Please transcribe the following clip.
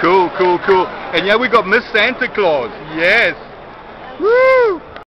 cool, cool, cool. And yeah, we got Miss Santa Claus. Yes. Woo!